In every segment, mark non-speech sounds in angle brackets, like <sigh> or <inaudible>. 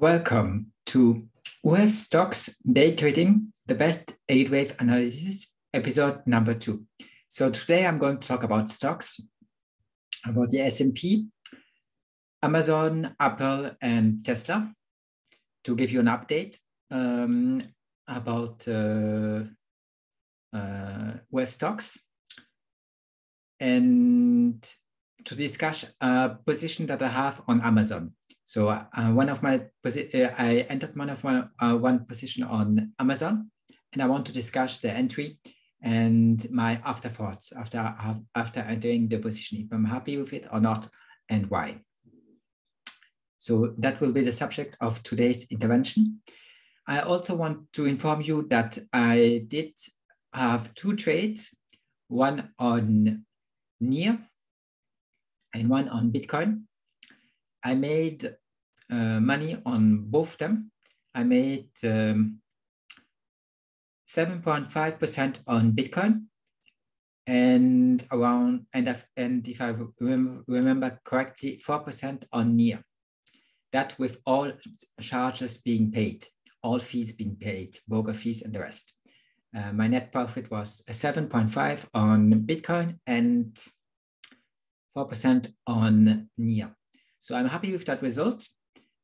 Welcome to US Stocks Day Trading, the best Elliott wave analysis, episode number two. So today I'm going to talk about stocks, about the S&P, Amazon, Apple, and Tesla to give you an update um, about uh, uh, US stocks and to discuss a position that I have on Amazon. So uh, one of my uh, I entered one of my uh, one position on Amazon, and I want to discuss the entry and my afterthoughts after after entering the position, if I'm happy with it or not, and why. So that will be the subject of today's intervention. I also want to inform you that I did have two trades, one on NIR and one on Bitcoin. I made money on both them. I made 7.5% um, on Bitcoin and around, and, if, and if I rem remember correctly, 4% on NIR. That with all charges being paid, all fees being paid, broker fees and the rest. Uh, my net profit was 7.5 on Bitcoin and 4% on NIR. So I'm happy with that result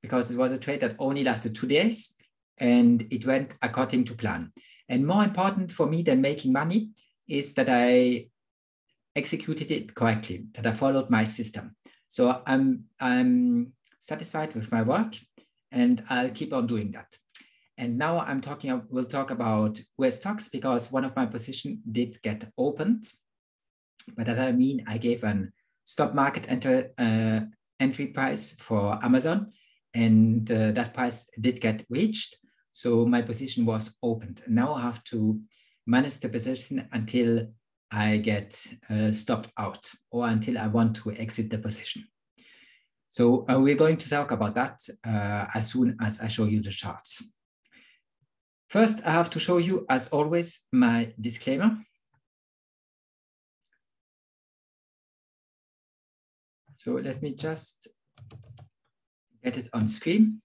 because it was a trade that only lasted two days and it went according to plan. And more important for me than making money is that I executed it correctly, that I followed my system. So I'm, I'm satisfied with my work and I'll keep on doing that. And now I'm talking, we'll talk about US stocks because one of my position did get opened. But that I mean, I gave an stop market enter, uh, entry price for Amazon and uh, that price did get reached. So my position was opened. Now I have to manage the position until I get uh, stopped out or until I want to exit the position. So uh, we're going to talk about that uh, as soon as I show you the charts. First, I have to show you, as always, my disclaimer. So let me just get it on screen.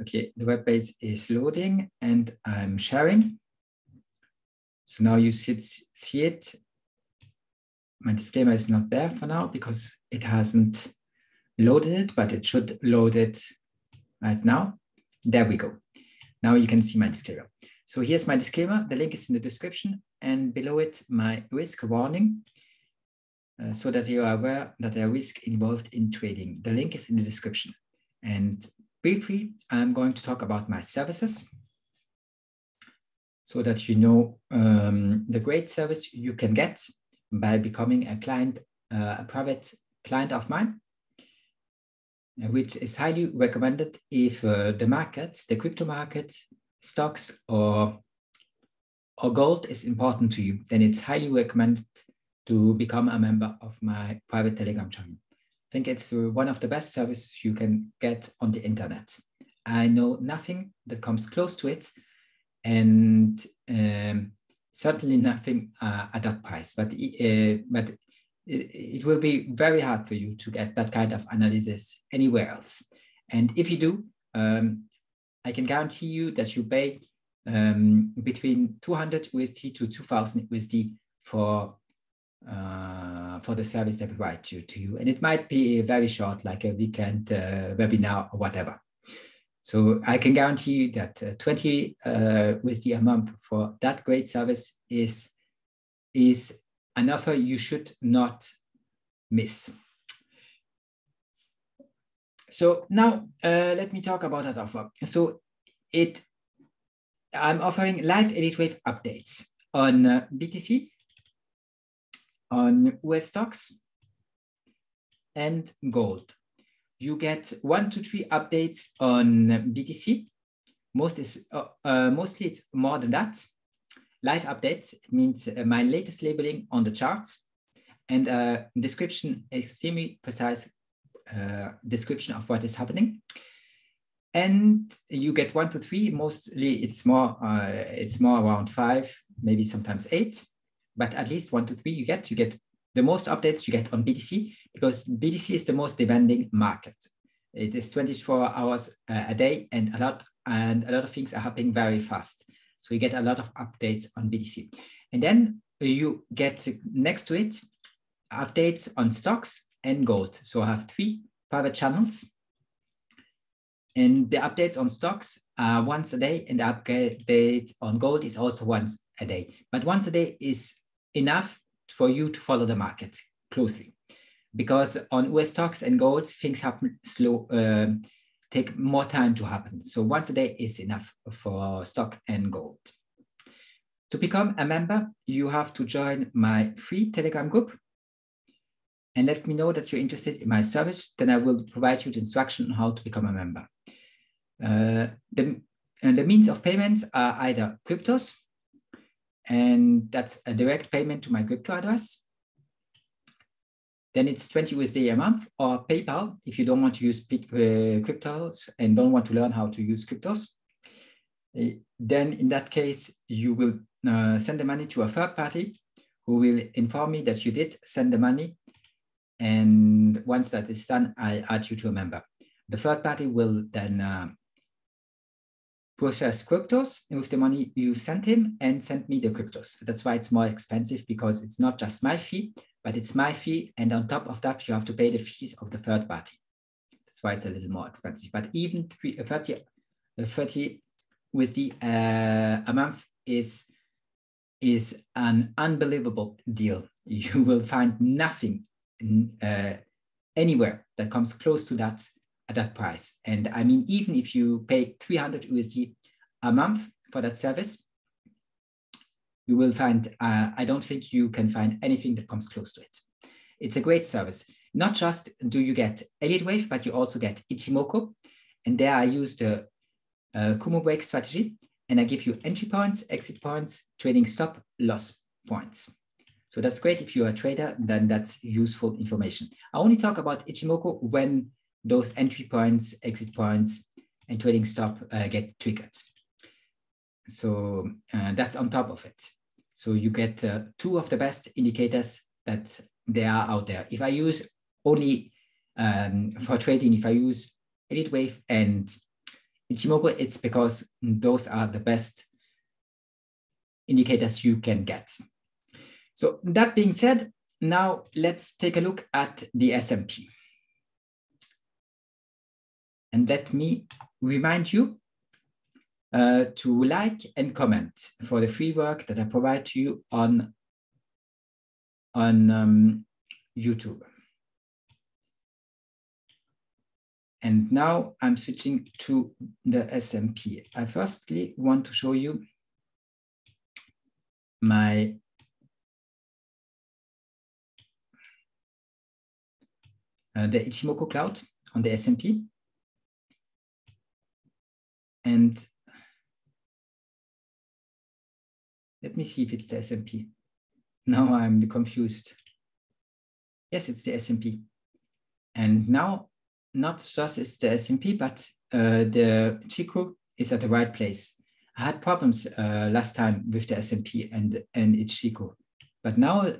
Okay, the web page is loading and I'm sharing. So now you see, see it. My disclaimer is not there for now because it hasn't loaded it, but it should load it right now. There we go. Now you can see my disclaimer. So here's my disclaimer. The link is in the description and below it, my risk warning uh, so that you are aware that there are risks involved in trading. The link is in the description. And briefly, I'm going to talk about my services so that you know um, the great service you can get by becoming a client, uh, a private client of mine, which is highly recommended if uh, the markets, the crypto market, stocks or or gold is important to you, then it's highly recommended to become a member of my private Telegram channel. I think it's one of the best services you can get on the internet. I know nothing that comes close to it, and um, certainly nothing uh, at that price. But uh, but it, will be very hard for you to get that kind of analysis anywhere else. And if you do, um, I can guarantee you that you pay um, between 200 USD to 2000 USD for uh, for the service that we provide to, to you. And it might be very short, like a weekend uh, webinar or whatever. So I can guarantee you that uh, 20 uh, USD a month for that great service is, is an offer you should not miss. So now uh, let me talk about that offer. So it, I'm offering live Elliott wave updates on uh, BTC, on US stocks, and gold. You get one to three updates on BTC. Most is, uh, uh, mostly it's more than that. Live updates means uh, my latest labeling on the charts and a description, extremely precise uh, description of what is happening. And you get one to three, mostly it's more, uh, it's more around five, maybe sometimes eight but at least one to three you get. You get the most updates you get on BTC because BTC is the most demanding market. It is 24 hours uh, a day and a lot and a lot of things are happening very fast. So you get a lot of updates on BTC. And then you get next to it updates on stocks and gold. So I have three private channels. And the updates on stocks are once a day, and the update on gold is also once a day. But once a day is enough for you to follow the market closely. Because on US stocks and gold, things happen slow, uh, take more time to happen. So once a day is enough for stock and gold. To become a member, you have to join my free Telegram group and let me know that you're interested in my service, then I will provide you the instruction on how to become a member. Uh, the, the means of payments are either cryptos, and that's a direct payment to my crypto address. Then it's 20 USD a month or PayPal if you don't want to use uh, cryptos and don't want to learn how to use cryptos. Uh, then in that case, you will uh, send the money to a third party who will inform me that you did send the money. And once that is done, I add you to a member. The third party will then uh, process cryptos with the money you sent him and send me the cryptos. That's why it's more expensive because it's not just my fee, but it's my fee. And on top of that, you have to pay the fees of the third party. That's why it's a little more expensive. But even uh, 30, uh, 30 USD uh, a month is, is an unbelievable deal. You will find nothing uh, anywhere that comes close to that at that price. And I mean, even if you pay 300 USD a month for that service, you will find, uh, I don't think you can find anything that comes close to it. It's a great service. Not just do you get Elliott Wave, but you also get Ichimoku. And there I use the uh, Kumo break strategy and I give you entry points, exit points, trading stop, loss points. So that's great. If you're a trader, then that's useful information. I only talk about Ichimoku when those entry points, exit points, and trading stop uh, get triggered. So uh, that's on top of it. So you get uh, two of the best indicators that there are out there. If I use only um, for trading, if I use Elliott Wave and Ichimoku, it's because those are the best indicators you can get. So that being said, now let's take a look at the S&P. And let me remind you uh, to like and comment for the free work that I provide to you on, on um, YouTube. And now I'm switching to the S&P. I firstly want to show you my the Ichimoku cloud on the S&P. And let me see if it's the S&P. Now I'm confused. Yes, it's the S&P. And now, not just it's the S&P, but uh, the Chikou is at the right place. I had problems uh, last time with the S&P and, and its Chikou, but now uh,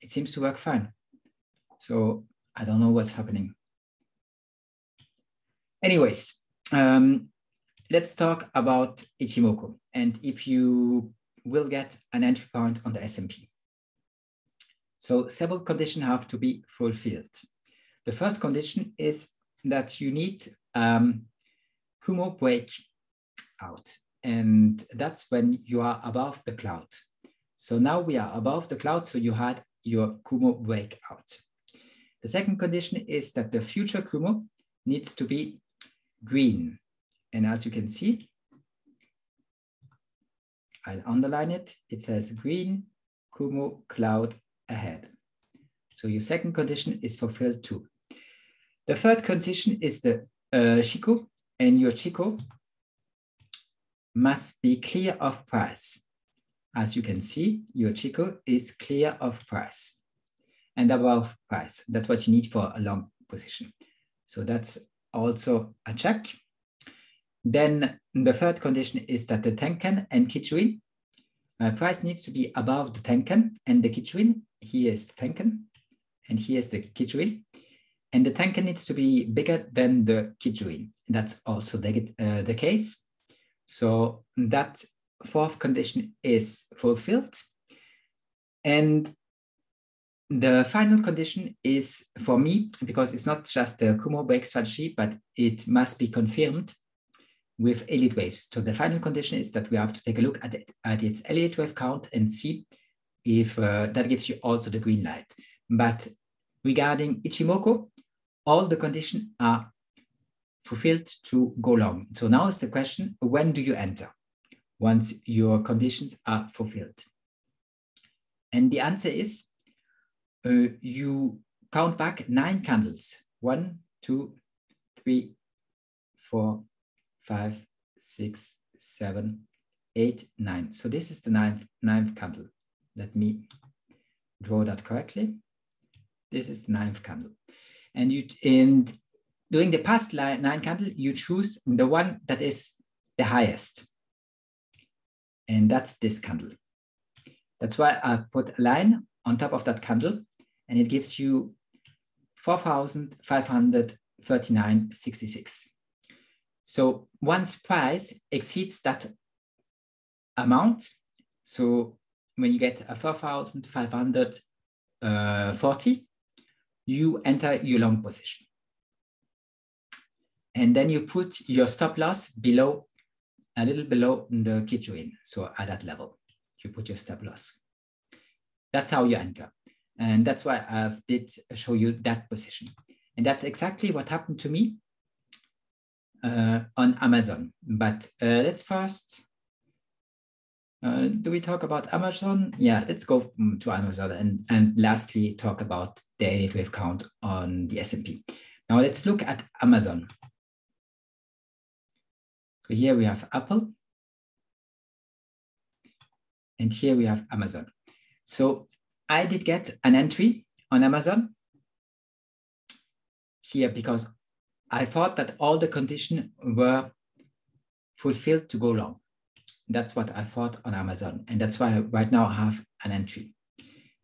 it seems to work fine. So I don't know what's happening. Anyways, um, let's talk about Ichimoku and if you will get an entry point on the S&P. So several conditions have to be fulfilled. The first condition is that you need um, Kumo break out. And that's when you are above the cloud. So now we are above the cloud, so you had your Kumo breakout. The second condition is that the future Kumo needs to be green. And as you can see, I'll underline it. It says green Kumo cloud ahead. So your second condition is fulfilled too. The third condition is the uh, and your Chikou must be clear of price. As you can see, your Chikou is clear of price and above price. That's what you need for a long position. So that's also a check. Then the third condition is that the Tenkan and Kijun uh, price needs to be above the Tenkan and the Kijun. Here is Tenkan, and here's the Kijun. And the Tenkan needs to be bigger than the Kijun. That's also the, uh, the case. So that fourth condition is fulfilled. And the final condition is for me, because it's not just a Kumo break strategy, but it must be confirmed with Elliott waves. So the final condition is that we have to take a look at, it, at its Elliott wave count and see if uh, that gives you also the green light. But regarding Ichimoku, all the conditions are fulfilled to go long. So now is the question, when do you enter? Once your conditions are fulfilled. And the answer is uh, you count back nine candles. One, two, three, four, five, six, seven, eight, nine. So this is the ninth, ninth candle. Let me draw that correctly. This is the ninth candle. And you in during the past nine candle, you choose the one that is the highest. And that's this candle. That's why I've put a line on top of that candle and it gives you 4,539.66. So once price exceeds that amount, so when you get a 4,540, you enter your long position. And then you put your stop loss below, a little below the Kijun. So at that level, you put your stop loss. That's how you enter. And that's why I did show you that position. And that's exactly what happened to me uh, on Amazon. But uh, let's first, uh, do we talk about Amazon? Yeah, let's go mm, to Amazon and, and lastly talk about the Elliott wave count on the S&P. Now let's look at Amazon. So here we have Apple. And here we have Amazon. So I did get an entry on Amazon here because I thought that all the conditions were fulfilled to go long. That's what I thought on Amazon. And that's why I right now I have an entry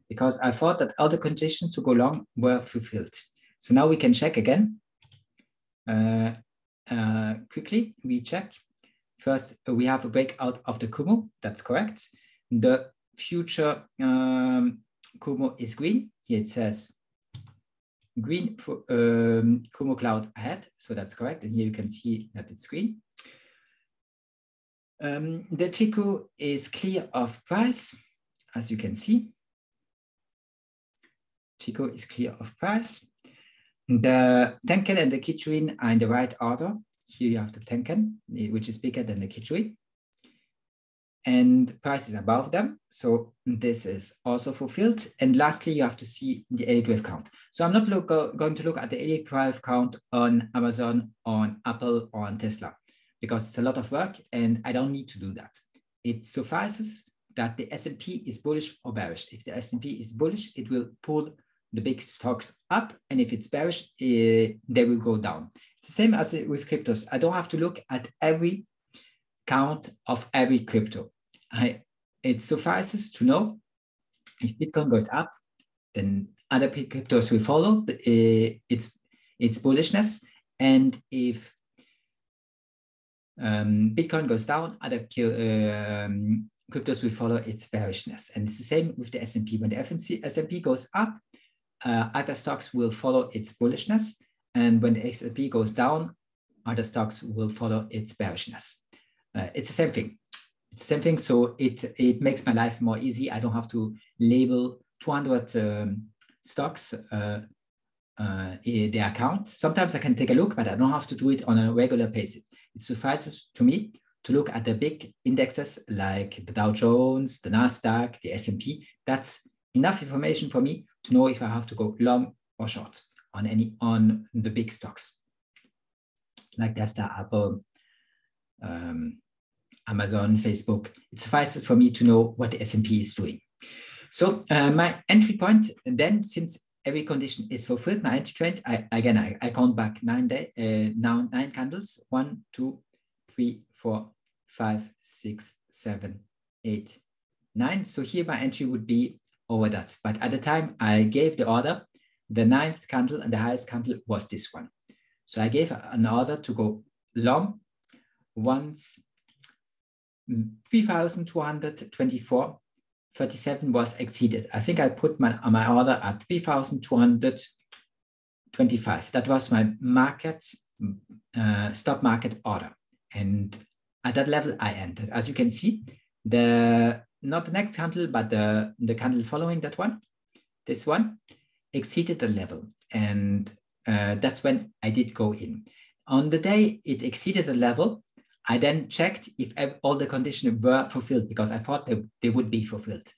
because I thought that all the conditions to go long were fulfilled. So now we can check again. Uh, uh, quickly, we check. First, we have a breakout of the Kumo. That's correct. The future um, Kumo is green. Here it says green um, Kumo cloud ahead. So that's correct. And here you can see that it's green. Um, the Chikou is clear of price, as you can see. Chikou is clear of price. The Tenkan and the Kijun are in the right order. Here you have the Tenkan, which is bigger than the Kijun and price is above them. So this is also fulfilled. And lastly, you have to see the Elliott wave count. So I'm not look, uh, going to look at the Elliott wave count on Amazon, on Apple, on Tesla, because it's a lot of work and I don't need to do that. It suffices that the S&P is bullish or bearish. If the S&P is bullish, it will pull the big stocks up. And if it's bearish, uh, they will go down. It's the same as with cryptos. I don't have to look at every count of every crypto. I, it suffices to know if Bitcoin goes up, then other cryptos will follow uh, its, its bullishness. And if um, Bitcoin goes down, other um, cryptos will follow its bearishness. And it's the same with the S&P. When the S&P goes up, uh, other stocks will follow its bullishness. And when the S&P goes down, other stocks will follow its bearishness. Uh, it's the same thing. It's the same thing. So it, it makes my life more easy. I don't have to label 200 um, stocks uh, uh, in the account. Sometimes I can take a look, but I don't have to do it on a regular basis. It suffices to me to look at the big indexes like the Dow Jones, the Nasdaq, the S&P. That's enough information for me to know if I have to go long or short on any on the big stocks like Tesla, Apple, um, Amazon, Facebook. It suffices for me to know what the S&P is doing. So uh, my entry point then, since every condition is fulfilled, my entry trend, I, again, I, I count back nine, day, uh, now nine candles, one, two, three, four, five, six, seven, eight, nine. So here my entry would be over that. But at the time I gave the order, the ninth candle and the highest candle was this one. So I gave an order to go long once 3,224, 37 was exceeded. I think I put my, my order at 3,225. That was my market, uh, stop market order. And at that level, I entered. As you can see, the not the next candle, but the, the candle following that one, this one, exceeded the level. And uh, that's when I did go in. On the day it exceeded the level, I then checked if all the conditions were fulfilled because I thought they, they would be fulfilled.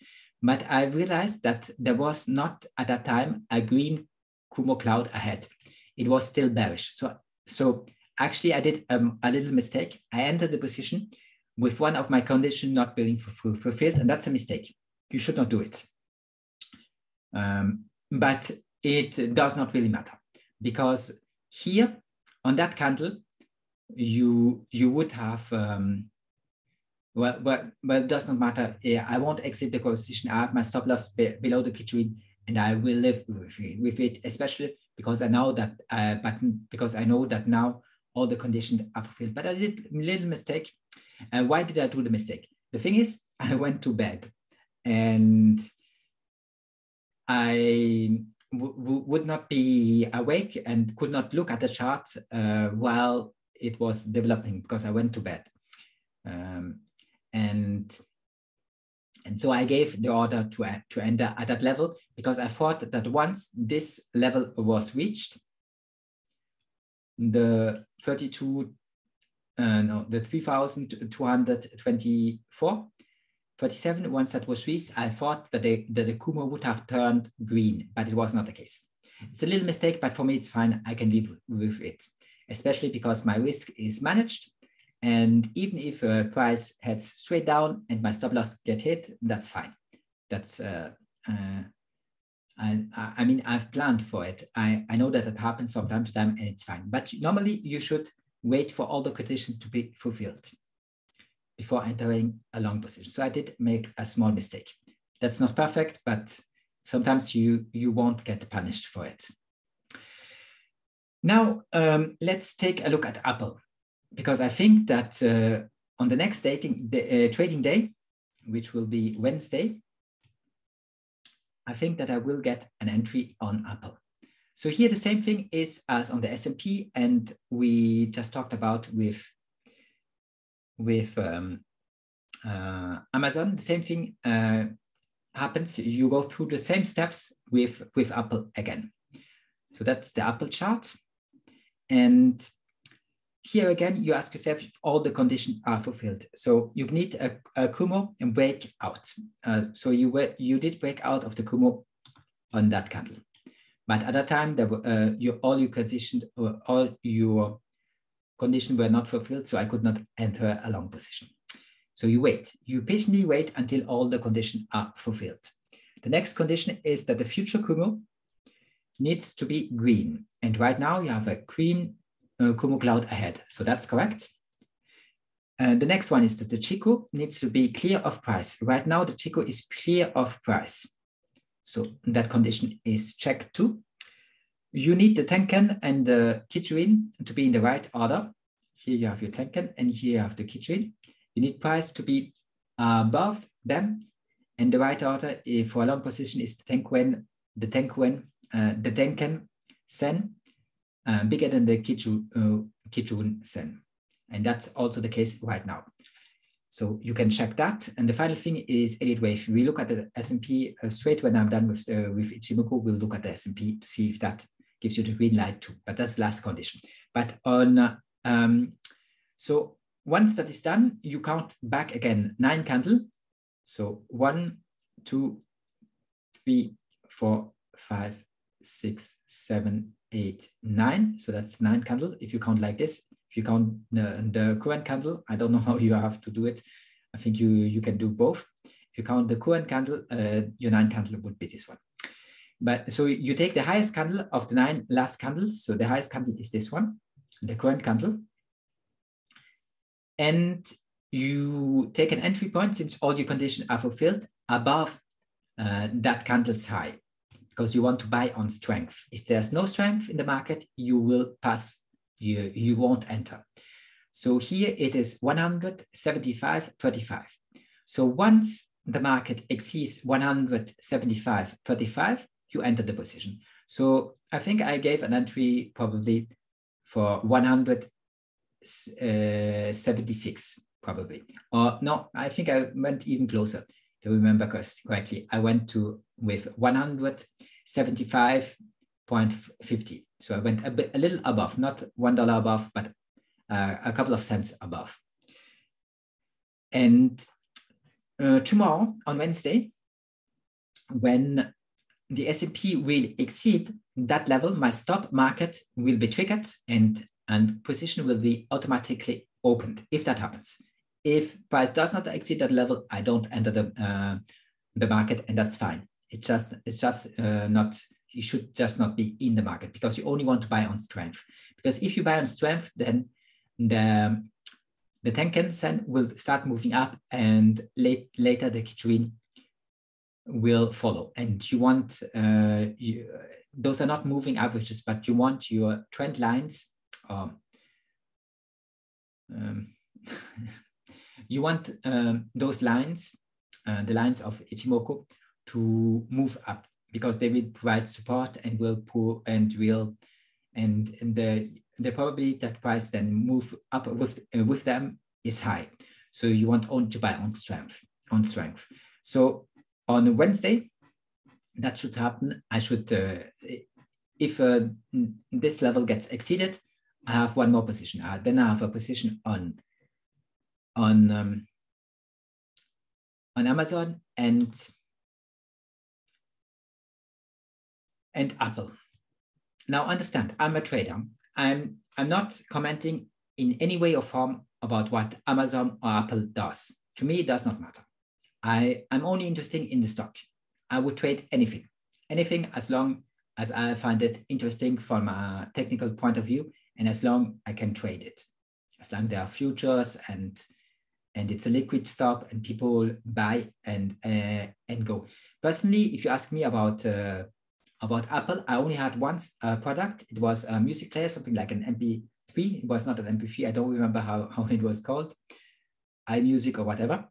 But I realized that there was not at that time a green Kumo cloud ahead. It was still bearish. So, so actually I did um, a little mistake. I entered the position with one of my conditions not being fulfilled, and that's a mistake. You should not do it. Um, but it does not really matter because here on that candle, you you would have um, well, but it does not matter. Yeah, I won't exit the position. I have my stop loss be, below the Kijun, and I will live with it, with it, especially because I know that. Uh, but because I know that now all the conditions are fulfilled. But I did a little mistake. And why did I do the mistake? The thing is, <laughs> I went to bed, and I would not be awake and could not look at the chart uh, while it was developing because I went to bed. Um, and and so I gave the order to, to enter at that level because I thought that once this level was reached, the 32, uh, no, the 3,224, 37, once that was reached, I thought that the, that the Kumo would have turned green, but it was not the case. It's a little mistake, but for me, it's fine. I can live with it especially because my risk is managed. And even if a price heads straight down and my stop loss get hit, that's fine. That's, uh, uh, I, I mean, I've planned for it. I, I know that it happens from time to time and it's fine. But normally you should wait for all the conditions to be fulfilled before entering a long position. So I did make a small mistake. That's not perfect, but sometimes you, you won't get punished for it. Now, um, let's take a look at Apple, because I think that uh, on the next dating, uh, trading day, which will be Wednesday, I think that I will get an entry on Apple. So here the same thing is as on the S&P and we just talked about with, with um, uh, Amazon, the same thing uh, happens. You go through the same steps with, with Apple again. So that's the Apple chart. And here again, you ask yourself if all the conditions are fulfilled. So you need a, a Kumo and break out. Uh, so you were you did break out of the Kumo on that candle. But at that time, there were, uh, you, all your conditions, all your conditions were not fulfilled, so I could not enter a long position. So you wait, you patiently wait until all the conditions are fulfilled. The next condition is that the future Kumo needs to be green. And right now you have a green uh, Kumo cloud ahead. So that's correct. Uh, the next one is that the Chikou needs to be clear of price. Right now the Chikou is clear of price. So that condition is checked too. You need the Tenkan and the Kijun to be in the right order. Here you have your Tenkan and here you have the Kijun. You need price to be above them. And the right order for a long position is the Tenkuen, the Tenkuen uh, the Tenkan sen uh, bigger than the Kichu, uh, Kijun sen. And that's also the case right now. So you can check that. And the final thing is Elliott wave. We look at the S&P uh, straight when I'm done with, uh, with Ichimoku, we'll look at the S&P to see if that gives you the green light too. But that's last condition. But on, uh, um, so once that is done, you count back again, nine candle. So one, two, three, four, five, six, seven, eight, nine. So that's nine candle. If you count like this, if you count the, the current candle, I don't know <laughs> how you have to do it. I think you, you can do both. If you count the current candle, uh, your nine candle would be this one. But so you take the highest candle of the nine last candles. So the highest candle is this one, the current candle. And you take an entry point since all your conditions are fulfilled above uh, that candle's high because you want to buy on strength. If there's no strength in the market, you will pass, you, you won't enter. So here it is 175.35. So once the market exceeds 175.35, you enter the position. So I think I gave an entry probably for 176 probably. Or no, I think I went even closer to remember correctly. I went to with 175.50. So I went a bit, a little above, not one dollar above, but uh, a couple of cents above. And uh, tomorrow on Wednesday, when the S&P will exceed that level, my stop market will be triggered and, and position will be automatically opened if that happens. If price does not exceed that level, I don't enter the, uh, the market and that's fine. It's just, it's just uh, not, you should just not be in the market because you only want to buy on strength. Because if you buy on strength, then the, the Tenkan Sen will start moving up and late, later the Kijun will follow. And you want, uh, you, those are not moving averages, but you want your trend lines, um, um, <laughs> you want um, those lines, uh, the lines of Ichimoku to move up because they will provide support and will pull and will, and, and the, the probability that price then move up with, uh, with them is high. So you want only to buy on strength, on strength. So on Wednesday, that should happen. I should, uh, if uh, this level gets exceeded, I have one more position. Uh, then I have a position on on um, on Amazon and and Apple. Now understand, I'm a trader. I'm I'm not commenting in any way or form about what Amazon or Apple does. To me, it does not matter. I, I'm only interested in the stock. I would trade anything, anything as long as I find it interesting from a technical point of view, and as long I can trade it. As long there are futures and and it's a liquid stock and people buy and uh, and go. Personally, if you ask me about uh, about Apple, I only had one uh, product. It was a music player, something like an MP3. It was not an MP3. I don't remember how, <laughs> how it was called, iMusic or whatever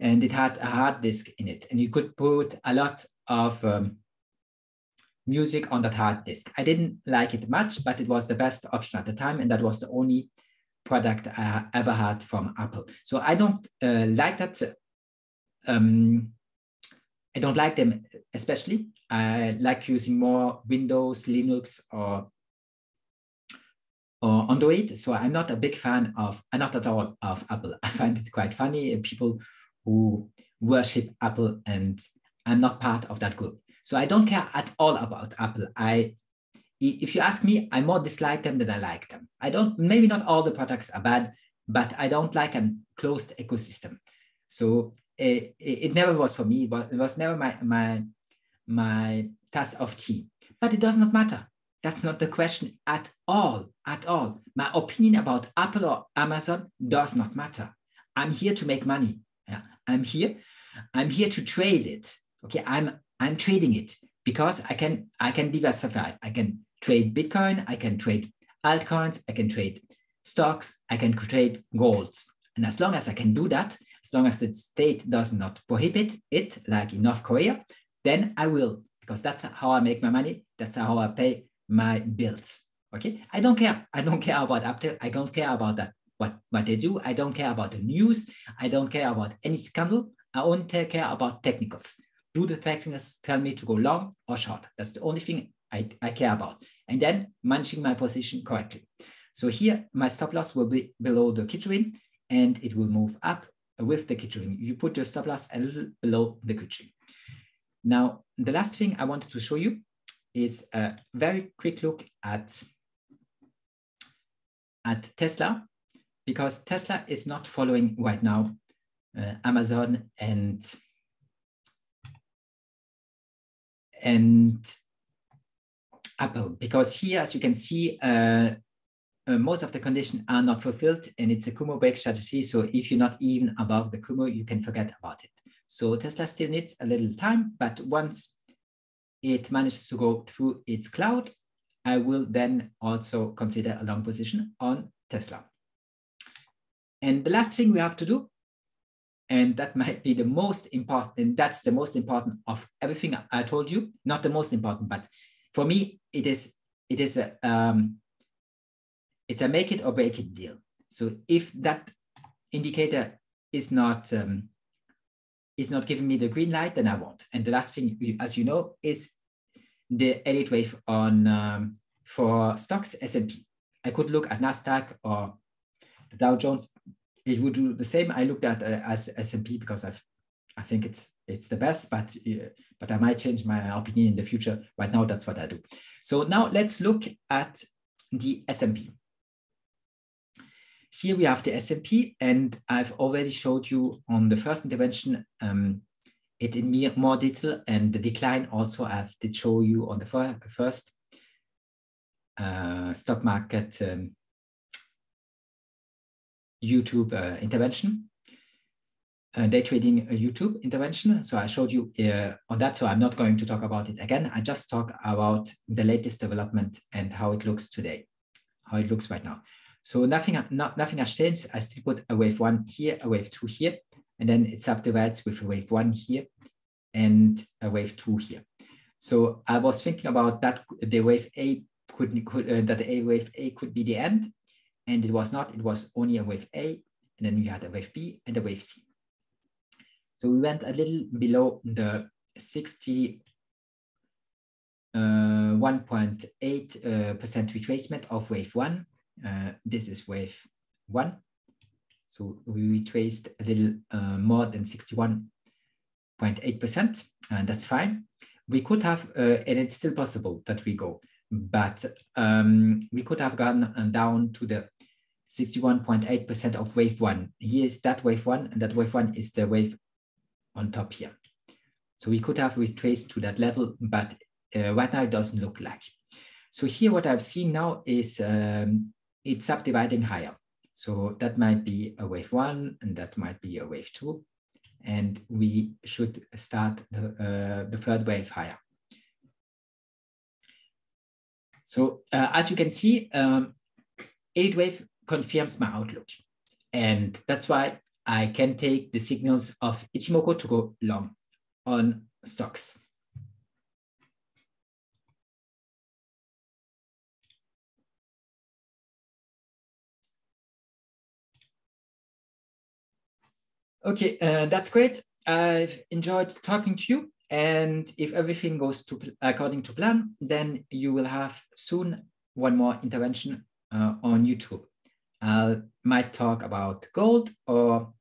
and it had a hard disk in it. And you could put a lot of um, music on that hard disk. I didn't like it much, but it was the best option at the time. And that was the only product I ever had from Apple. So I don't uh, like that. Um, I don't like them especially. I like using more Windows, Linux, or or Android. So I'm not a big fan of, not at all of Apple. <laughs> I find it quite funny. Uh, people who worship Apple and I'm not part of that group. So I don't care at all about Apple. I, if you ask me, I more dislike them than I like them. I don't, maybe not all the products are bad, but I don't like a closed ecosystem. So it, it never was for me, but it was never my, my, my task of tea. But it does not matter. That's not the question at all, at all. My opinion about Apple or Amazon does not matter. I'm here to make money. Yeah, I'm here. I'm here to trade it. Okay, I'm I'm trading it because I can I can diversify. I can trade Bitcoin. I can trade altcoins. I can trade stocks. I can trade golds. And as long as I can do that, as long as the state does not prohibit it, like in North Korea, then I will, because that's how I make my money. That's how I pay my bills. Okay, I don't care. I don't care about Apple. I don't care about that what, what they do. I don't care about the news. I don't care about any scandal. I only take care about technicals. Do the technicals tell me to go long or short? That's the only thing I, I care about. And then managing my position correctly. So here, my stop loss will be below the Kijun and it will move up with the Kijun. You put your stop loss a little below the Kijun. Now, the last thing I wanted to show you is a very quick look at, at Tesla because Tesla is not following right now uh, Amazon and and Apple because here, as you can see, uh, uh, most of the conditions are not fulfilled and it's a Kumo break strategy. So if you're not even above the Kumo, you can forget about it. So Tesla still needs a little time, but once it manages to go through its cloud, I will then also consider a long position on Tesla. And the last thing we have to do, and that might be the most important, and that's the most important of everything I told you, not the most important, but for me, it is, it is a, um, it's a make it or break it deal. So if that indicator is not um, is not giving me the green light, then I won't. And the last thing, as you know, is the Elliott wave on um, for stocks S&P. I could look at Nasdaq or the Dow Jones. It would do the same. I looked at uh, as S&P because I've, I think it's it's the best, but uh, but I might change my opinion in the future. Right now, that's what I do. So now let's look at the S&P. Here we have the S&P, and I've already showed you on the first intervention um, it in more detail, and the decline also I've did show you on the first uh, stock market um, YouTube uh, intervention, uh, day trading uh, YouTube intervention. So I showed you uh, on that, so I'm not going to talk about it again. I just talk about the latest development and how it looks today, how it looks right now. So nothing, not, nothing has changed. I still put a wave one here, a wave two here, and then it subdivides with a wave one here and a wave two here. So I was thinking about that the wave A could, could uh, that A wave A could be the end, and it was not. It was only a wave A, and then we had a wave B and a wave C. So we went a little below the 60 uh, 1.8% uh, retracement of wave one uh, this is wave one. So we retraced a little uh, more than 61.8%, and that's fine. We could have, uh, and it's still possible that we go, but um, we could have gone down to the 61.8% of wave one. Here is that wave one, and that wave one is the wave on top here. So we could have retraced to that level, but uh, right now it doesn't look like. So here what I've seen now is um, it's subdividing higher. So that might be a wave one and that might be a wave two. And we should start the, uh, the third wave higher. So uh, as you can see, um, wave confirms my outlook. And that's why I can take the signals of Ichimoku to go long on stocks. Okay, uh, that's great. I've enjoyed talking to you. And if everything goes to according to plan, then you will have soon one more intervention uh, on YouTube. I might talk about gold or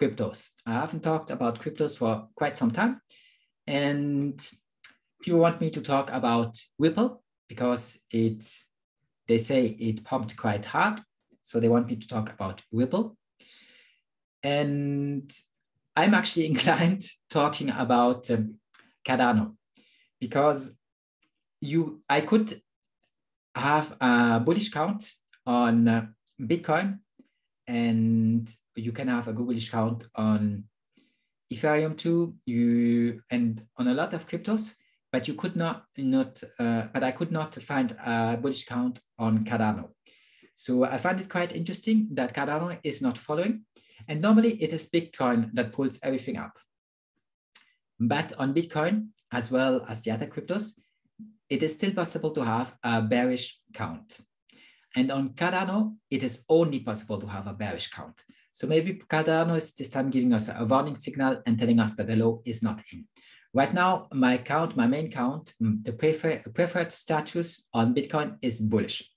cryptos. I haven't talked about cryptos for quite some time. And people want me to talk about Ripple because it, they say it pumped quite hard. So they want me to talk about Ripple. And I'm actually <laughs> inclined talking about um, Cardano because you, I could have a bullish count on uh, Bitcoin and you can have a bullish count on Ethereum too, you and on a lot of cryptos, but you could not, not uh, but I could not find a bullish count on Cardano. So I find it quite interesting that Cardano is not following. And normally it is Bitcoin that pulls everything up. But on Bitcoin, as well as the other cryptos, it is still possible to have a bearish count. And on Cardano, it is only possible to have a bearish count. So maybe Cardano is this time giving us a warning signal and telling us that the low is not in. Right now, my count, my main count, mm, the prefer preferred status on Bitcoin is bullish.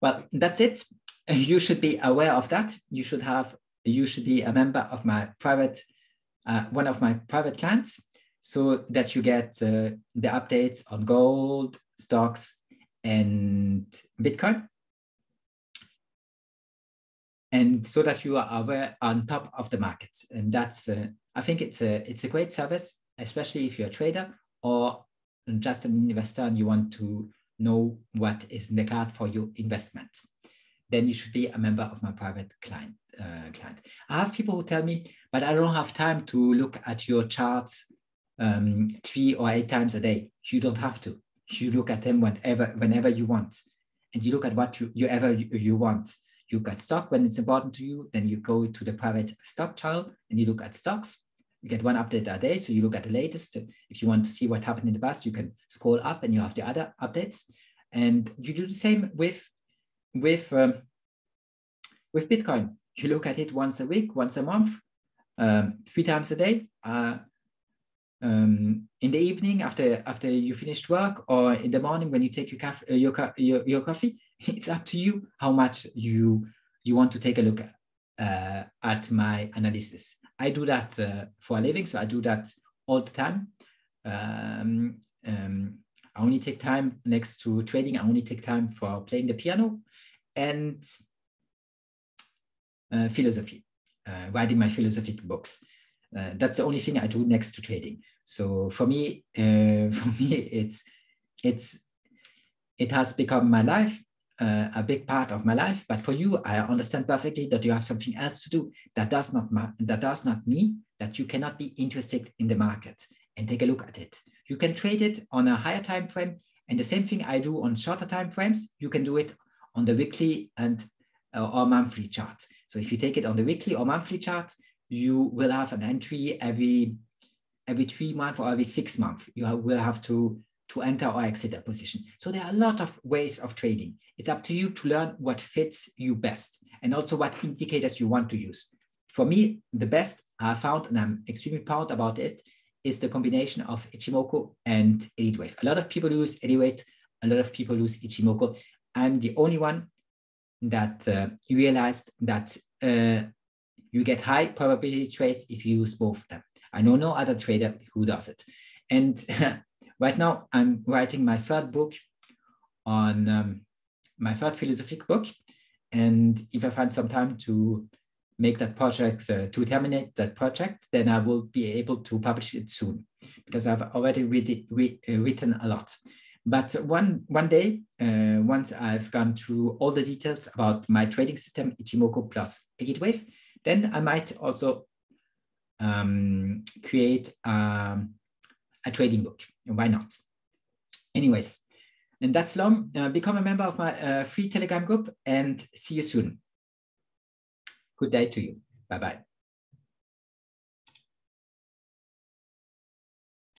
Well, that's it. You should be aware of that. You should have, you should be a member of my private, uh, one of my private clients so that you get uh, the updates on gold, stocks, and Bitcoin. And so that you are aware on top of the markets. And that's, uh, I think it's a, it's a great service, especially if you're a trader or just an investor and you want to know what is in the card for your investment, then you should be a member of my private client. Uh, client. I have people who tell me, but I don't have time to look at your charts um, three or eight times a day. You don't have to. You look at them whenever, whenever you want, and you look at what you, you ever you, you want. You got stock when it's important to you. Then you go to the private stock chart and you look at stocks. You get one update a day, so you look at the latest. If you want to see what happened in the past, you can scroll up and you have the other updates. And you do the same with with um, with Bitcoin. You look at it once a week, once a month, um, three times a day. Uh, um, in the evening after after you finished work or in the morning when you take your, caf- your, your, your coffee <laughs> it's up to you how much you you want to take a look at, uh, at my analysis i do that uh, for a living so i do that all the time um, um, i only take time next to trading i only take time for playing the piano and uh, philosophy uh, writing my philosophic books uh, that's the only thing I do next to trading. So for me, uh, <laughs> for me, it's it's it has become my life, uh, a big part of my life. But for you, I understand perfectly that you have something else to do. That does not that does not mean that you cannot be interested in the market and take a look at it. You can trade it on a higher time frame, and the same thing I do on shorter time frames. You can do it on the weekly and uh, or monthly chart. So if you take it on the weekly or monthly chart, you will have an entry every every three months or every six months. You will have to to enter or exit a position. So there are a lot of ways of trading. It's up to you to learn what fits you best and also what indicators you want to use. For me, the best I found, and I'm extremely proud about it, is the combination of Ichimoku and Elliott Wave. A lot of people use Elliott Wave, a lot of people use Ichimoku. I'm the only one that uh, realized that uh, you get high probability trades if you use both of them. I know no other trader who does it. And <laughs> right now I'm writing my third book on um, my third philosophic book. And if I find some time to make that project, uh, to terminate that project, then I will be able to publish it soon because I've already read re uh, written a lot. But one, one day, uh, once I've gone through all the details about my trading system, Ichimoku plus Wave, then I might also um, create um, a trading book. Why not? Anyways, and that's long. Uh, become a member of my uh, free Telegram group and see you soon. Good day to you. Bye-bye.